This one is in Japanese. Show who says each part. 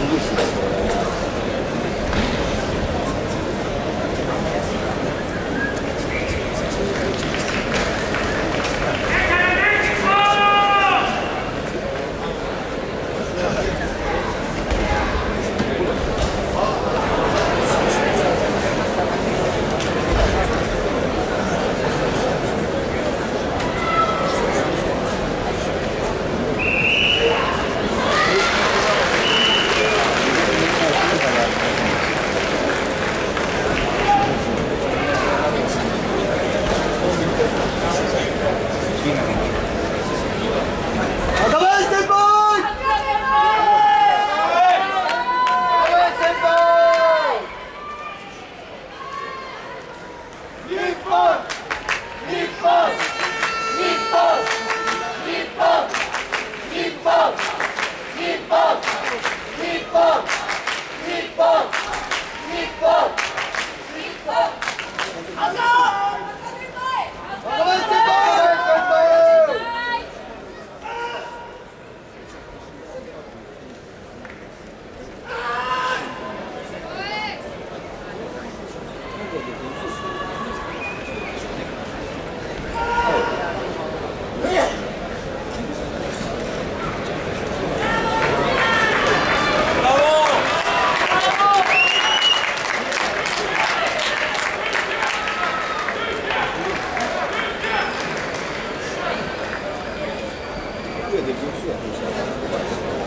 Speaker 1: um Yipon! 对。